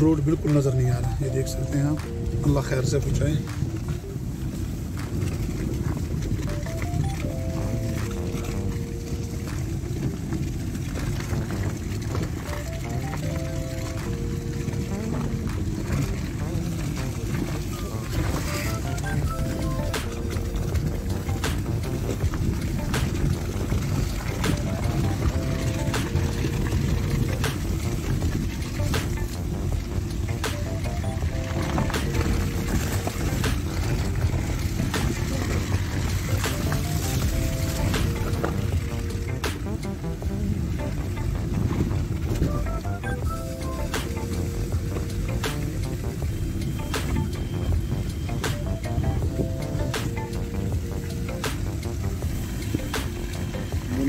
Road बिल्कुल नज़र नहीं आ रहा ये देख सकते हैं आप। अल्लाह खैर से पहुँचाए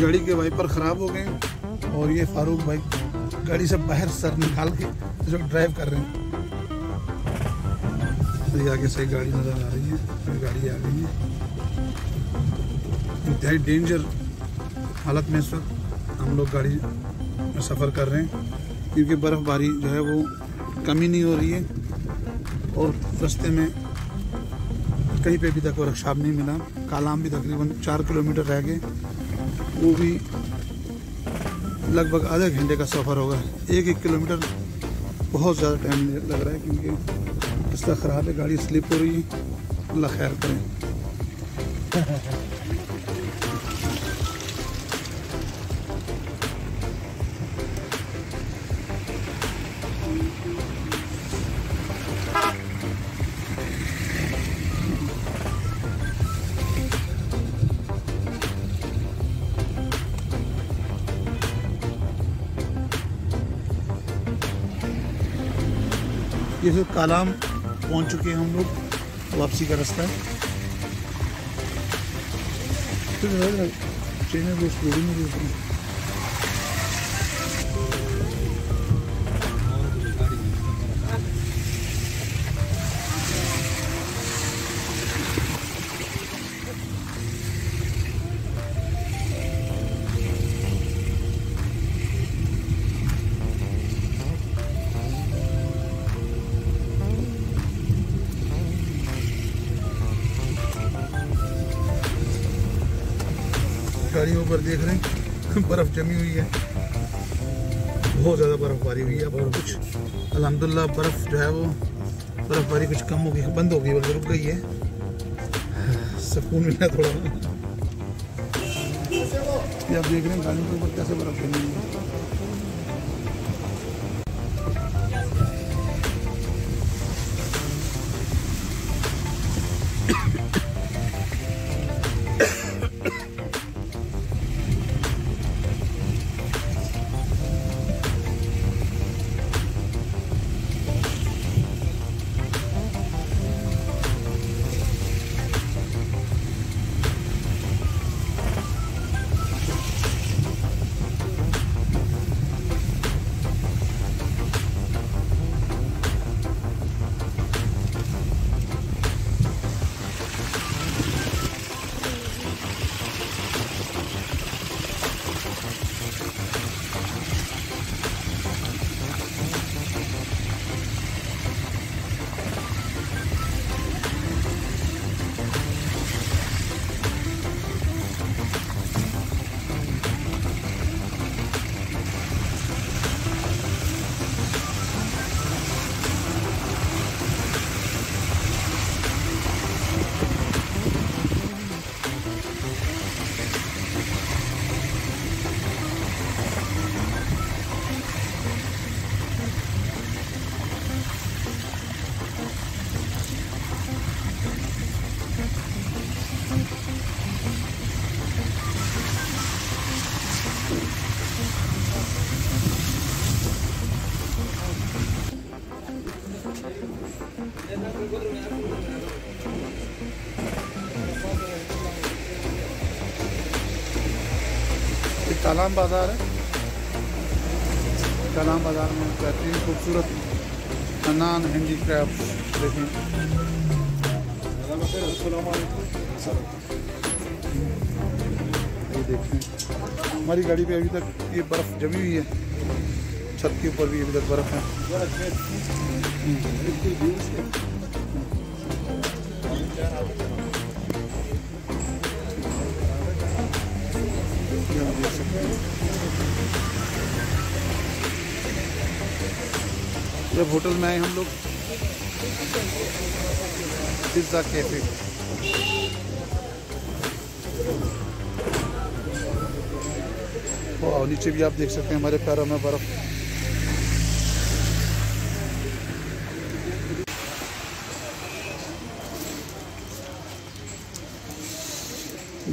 गाड़ी के वाइपर ख़राब हो गए और ये फारूक भाई गाड़ी से बाहर सर निकाल के जो ड्राइव कर रहे हैं। ये आगे से गाड़ी नज़र आ रही है गाड़ी आ गई है। इंतहाई डेंजर हालत में इस वक्त हम लोग गाड़ी में सफ़र कर रहे हैं, क्योंकि बर्फ़बारी जो है वो कमी नहीं हो रही है, और रास्ते में कहीं पे भी तक वर्कशॉप नहीं मिला। कालाम भी तकरीबन चार किलोमीटर रह गए। वो भी लगभग आधे घंटे का सफ़र होगा। एक एक किलोमीटर बहुत ज़्यादा टाइम लग रहा है, क्योंकि रास्ता ख़राब है गाड़ी स्लिप हो रही है। अल्लाह खैर करें। ये फिर कालाम। पहुँच चुके हैं हम लोग। वापसी का रास्ता। है ट्रेन में कुछ लोडिंग में गाड़ियों पर देख रहे हैं। बर्फ़ जमी हुई है। बहुत ज़्यादा बर्फ़बारी हुई है। और कुछ, अलहमदुल्ला, बर्फ़ जो है वो, बर्फ़बारी कुछ कम हो गई बंद हो गई रुक गई है। सुकून मिला थोड़ा। आप देख रहे हैं गाड़ियों के ऊपर कैसे बर्फ़ जमी हुई है। ये कलाम बाज़ार है। कलाम बाज़ार में बेहतरीन खूबसूरत अनान हिंदी हैंडीक्राफ्ट देखें। ये देखें। हमारी गाड़ी पे अभी तक ये बर्फ़ जमी हुई है। छत के ऊपर भी अभी तक बर्फ़ है। जब होटल में आए हम लोग, पिज़्ज़ा, कैफ़े। और नीचे भी आप देख सकते हैं हमारे पैरों में बर्फ़।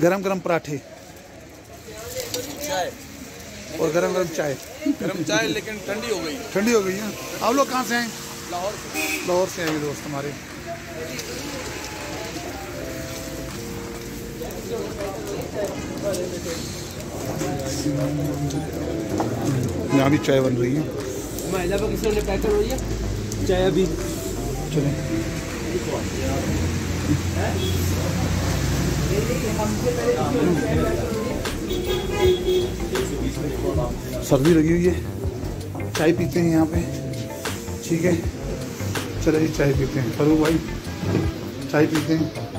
गरम गरम पराठे। और गरम गरम चाय। गर्म चाय लेकिन ठंडी हो गई। ठंडी हो गई है। आप लोग कहाँ से हैं? लाहौर लाहौर से आए दोस्त हमारे। यहाँ भी चाय बन रही है। है चाय अभी। चलें। सर्दी लगी हुई है। चाय पीते हैं यहाँ पे। ठीक है। चलिए चाय पीते हैं। फरूक भाई, चाय पीते हैं।